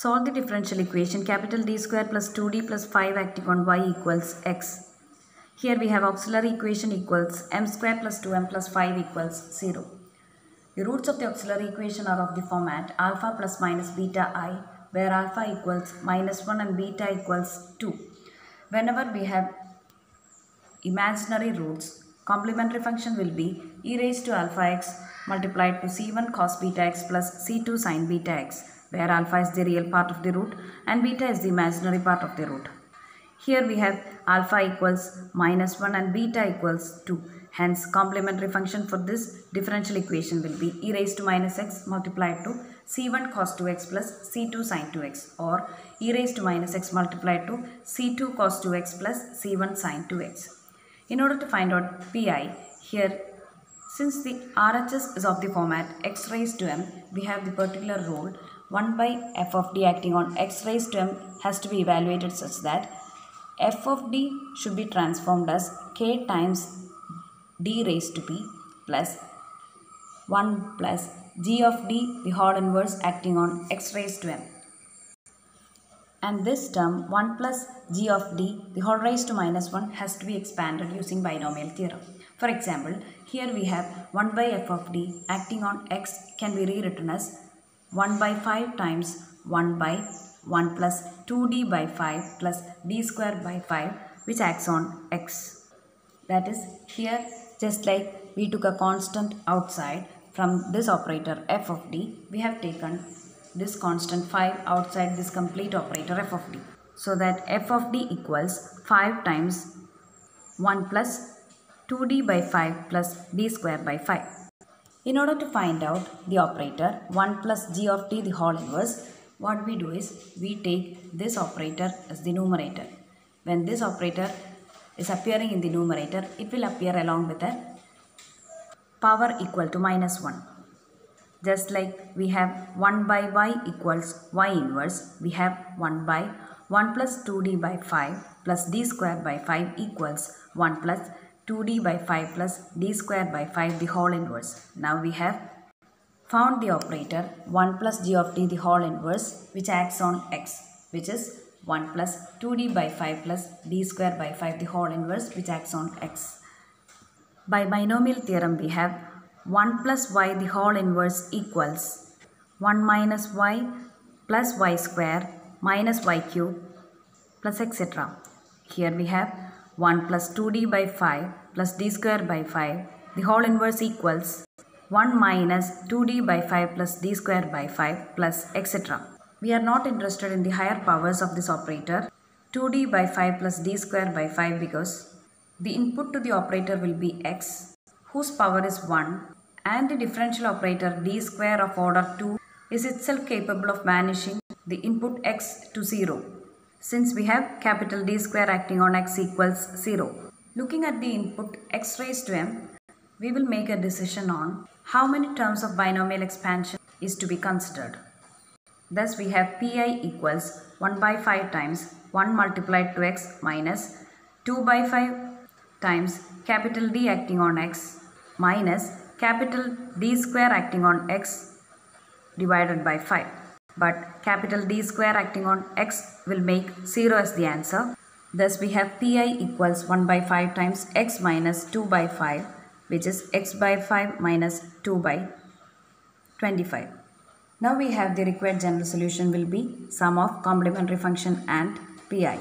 Solve the differential equation capital D square plus 2D plus 5 acting on y equals x. Here we have auxiliary equation equals m square plus 2m plus 5 equals 0. The roots of the auxiliary equation are of the format alpha plus minus beta i where alpha equals minus 1 and beta equals 2. Whenever we have imaginary roots, complementary function will be e raised to alpha x multiplied to c1 cos beta x plus c2 sin beta x where alpha is the real part of the root and beta is the imaginary part of the root. Here we have alpha equals minus 1 and beta equals 2. Hence complementary function for this differential equation will be e raised to minus x multiplied to c1 cos 2x plus c2 sin 2x or e raised to minus x multiplied to c2 cos 2x plus c1 sin 2x. In order to find out pi, here since the RHS is of the format x raised to m, we have the particular rule 1 by f of d acting on x raised to m has to be evaluated such that f of d should be transformed as k times d raised to p plus 1 plus g of d the hard inverse acting on x raised to m. And this term 1 plus g of d the whole raised to minus 1 has to be expanded using binomial theorem. For example, here we have 1 by f of d acting on x can be rewritten as 1 by 5 times 1 by 1 plus 2d by 5 plus d square by 5 which acts on x. That is here just like we took a constant outside from this operator f of d we have taken this constant 5 outside this complete operator f of d. So that f of d equals 5 times 1 plus 2d by 5 plus d square by 5. In order to find out the operator 1 plus g of t the whole inverse, what we do is we take this operator as the numerator. When this operator is appearing in the numerator, it will appear along with a power equal to minus 1. Just like we have 1 by y equals y inverse, we have 1 by 1 plus 2d by 5 plus d square by 5 equals 1 plus 2d by 5 plus d square by 5 the whole inverse. Now we have found the operator 1 plus g of t the whole inverse which acts on x which is 1 plus 2d by 5 plus d square by 5 the whole inverse which acts on x. By binomial theorem we have 1 plus y the whole inverse equals 1 minus y plus y square minus y cube plus etc. Here we have 1 plus 2d by 5 plus d square by 5 the whole inverse equals 1 minus 2d by 5 plus d square by 5 plus etc. We are not interested in the higher powers of this operator 2d by 5 plus d square by 5 because the input to the operator will be x whose power is 1 and the differential operator d square of order 2 is itself capable of vanishing the input x to 0 since we have capital D square acting on x equals 0. Looking at the input x raised to m, we will make a decision on how many terms of binomial expansion is to be considered. Thus we have pi equals 1 by 5 times 1 multiplied to x minus 2 by 5 times capital D acting on x minus capital D square acting on x divided by 5 but capital D square acting on x will make 0 as the answer. Thus we have pi equals 1 by 5 times x minus 2 by 5 which is x by 5 minus 2 by 25. Now we have the required general solution will be sum of complementary function and pi.